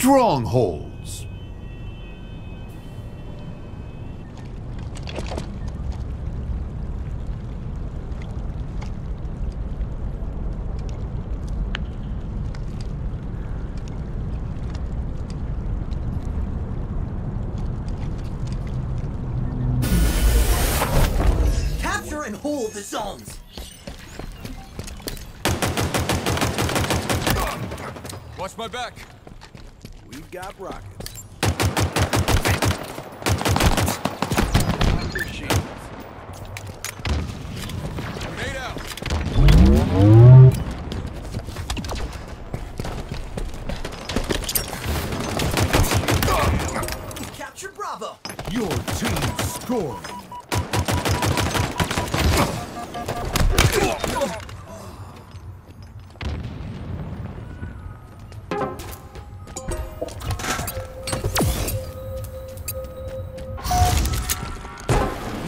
Strongholds. Capture and hold the zones. Watch my back. We've got rockets. Grenade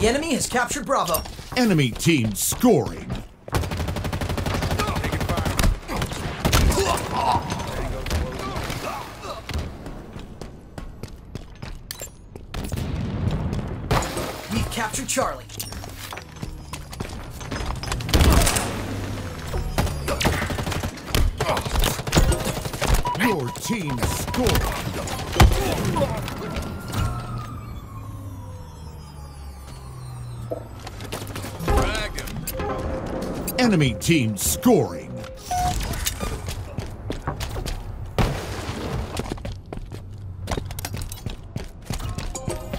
The enemy has captured Bravo. Enemy team scoring. We've captured Charlie. Your team scoring. Enemy team scoring.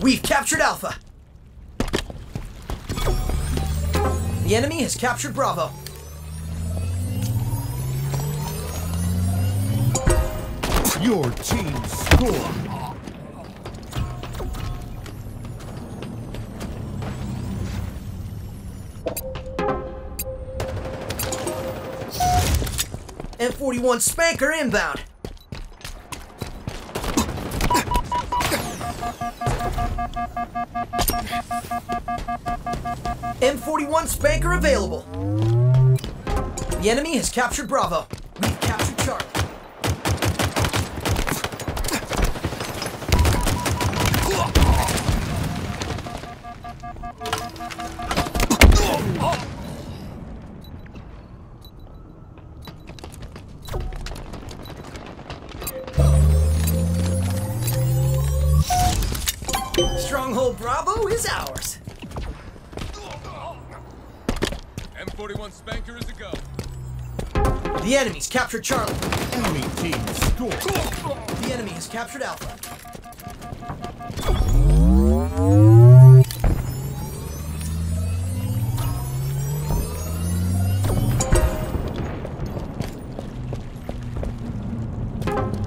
We've captured Alpha. The enemy has captured Bravo. Your team scoring. M41 SPNKr inbound. M41 SPNKr available. The enemy has captured Bravo. Stronghold Bravo is ours. M41 SPNKr is a go. The enemy's captured Charlie. Enemy team scoring. The enemy has captured Alpha.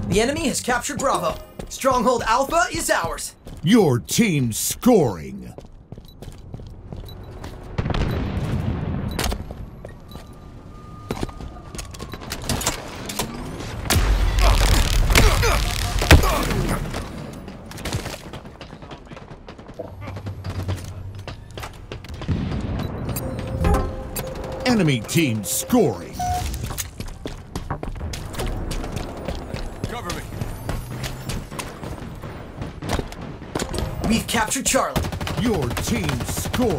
The enemy has captured Bravo. Stronghold Alpha is ours. Your team scoring. Enemy team scoring. We've captured Charlie. Your team scoring.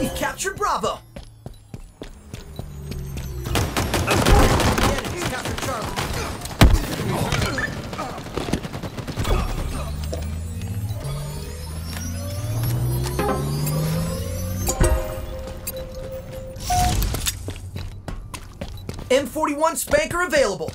We've captured Bravo. M41 SPNKr available.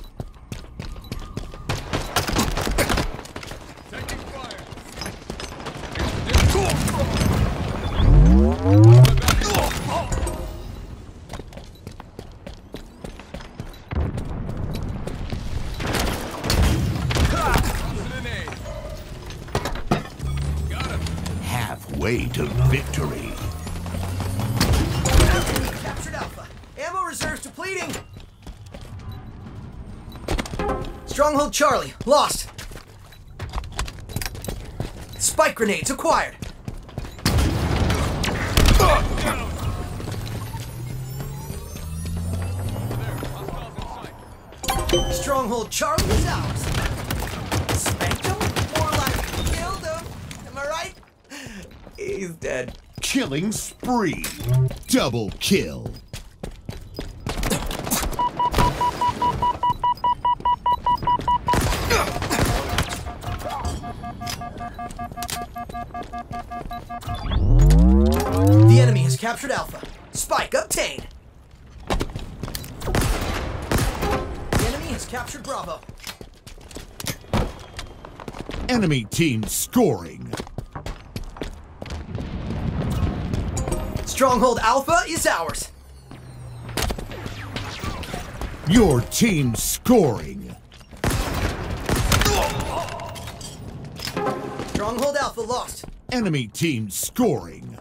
Halfway to victory. Stronghold Charlie, lost. Spike grenades acquired. Stronghold Charlie is ours. Spanked him? More like killed him. Am I right? He's dead. Killing spree. Double kill. The enemy has captured Alpha. Spike obtained. The enemy has captured Bravo. Enemy team scoring. Stronghold Alpha is ours. Your team scoring. Stronghold Alpha lost. Enemy team scoring.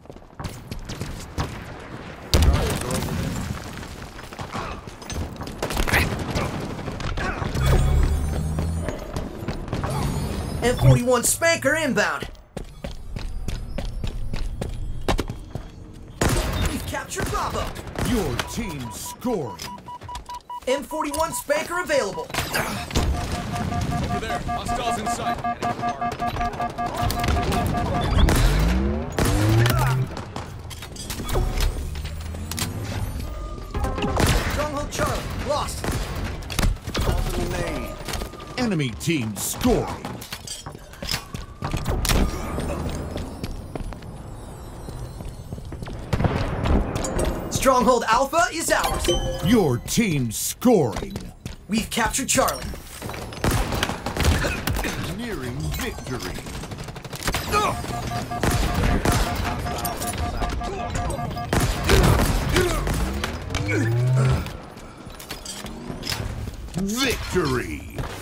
M41 SPNKr inbound. We've captured Bravo. Your team scoring. M41 SPNKr available. Over there. Hostiles in sight. Stronghold Charlie lost. Toss a nade. Enemy team scoring. Stronghold Alpha is ours. Your team scoring. We've captured Charlie. Victory. Victory.